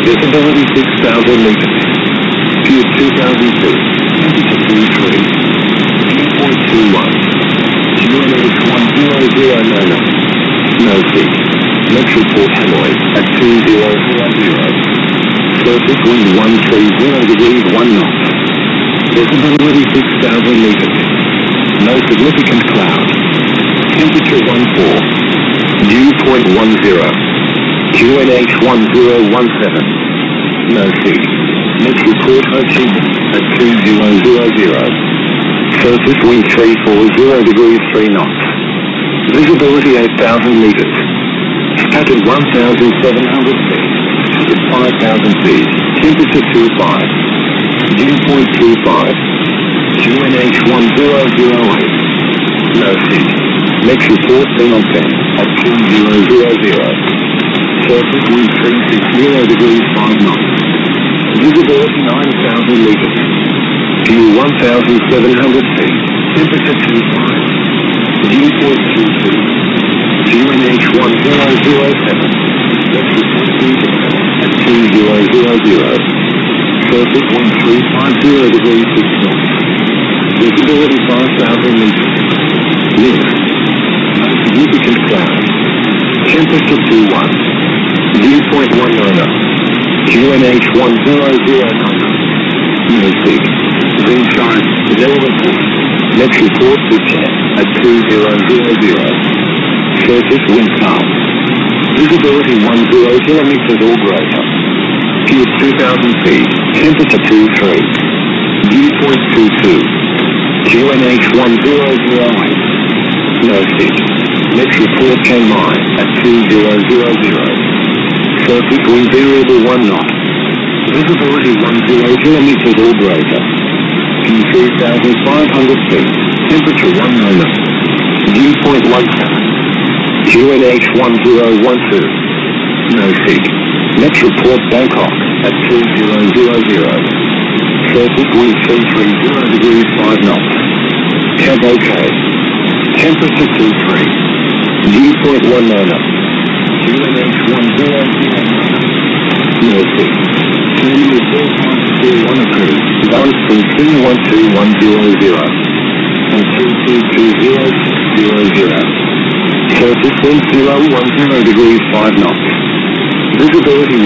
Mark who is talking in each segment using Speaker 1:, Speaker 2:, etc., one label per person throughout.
Speaker 1: Visibility 6,000 meters. View 2,000 feet. Temperature 23. Dew point 21. QNH 10099. No feet. Met report Hanoi at 2000. Surface wind 130 degrees 1 knot. Visibility 6,000 meters. No significant cloud. Temperature 14. Dew point 10. QNH 1017. No feet. Met report Ho Chi at 2000. Surface wind 340 degrees 3 knots. Visibility 8,000 meters. Scattered 1,700 feet. Scattered 5,000 feet. Temperature 25. Dew point 25. QNH 1008. No feet. Met report Phnom Penh at 2000. Surface wind 360 degrees 5 knots. Visibility 9,000 meters. View 1,700 feet. Temperature 25. Dew point 22. QNH 1007. Met report Phnom at 2000. Surface wind 350 degrees 6 knots. Visibility 5,000 meters. Wind. No significant cloud. Temperature 21. Dew point 190. QNH 1009. No feet. Green sign. No report. Met report Buchan at 2000. Surface wind calm. Visibility 10 kilometers or greater. View 2000 feet. Temperature 23. Dew point 22. QNH 1008. No feet. Met report Chiang Mai at 2000. Surface wind variable 1 knot. Visibility 10 kilometers or greater. View 3,500 feet. Temperature 190. Dew point 17. QNH 1012. No seat. Next report Bangkok at 2000. Surface wind 330 degrees 5 knots. CAVOK. Temperature 23. Dew point 190. QNH 1009. No feet. Terminal 452 approved. Bounce from 312100 and 322000. Surface wind 010 degrees 5 knots. Visibility 10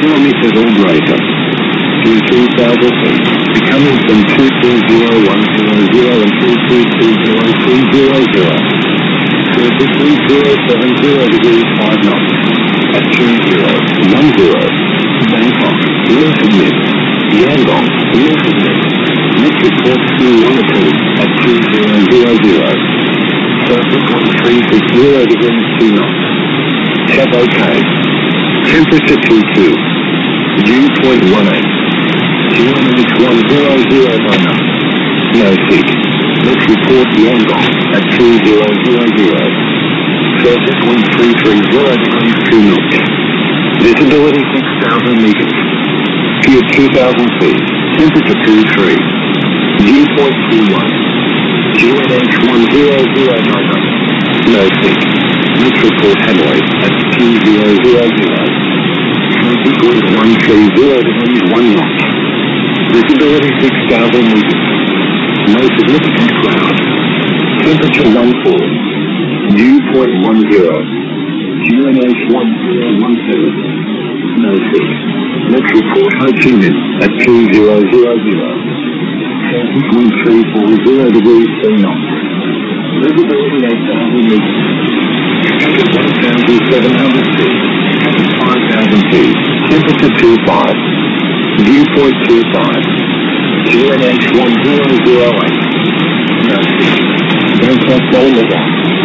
Speaker 1: kilometers or greater. View 3000 feet. Becoming from 220100 and 222030. Surface wind 070 degrees 5 knots. At 2010. Bangkok. Wilson Mid. Yangon. Wilson Mid. Met report 212 at 2000. Surface wind 360 degrees 2 knots. CAVOK. Temperature 22. Dew point 18. QNH 1009. No feet. Met report Yangon at 2000. Surface wind 330 degrees 2 knots. Visibility 6,000 meters. View 2,000 feet. Temperature 23. Dew point 21. QNH 1009. No feet. Metroport Hanoi at 2000. Surface wind 130 degrees 1 knot. Visibility 6,000 meters. No significant cloud. Temperature 14. Dew point 10. QNH 1017. No feet. report Ho Chi Minh at 2000. Surface wind 340 degrees 3 knots. Visibility 8,000 meters. Temperature 1,700 feet. Temperature 5,000 feet. Temperature 25. Dew point 25. QNH 1008. No feet. Bangkok Volmet.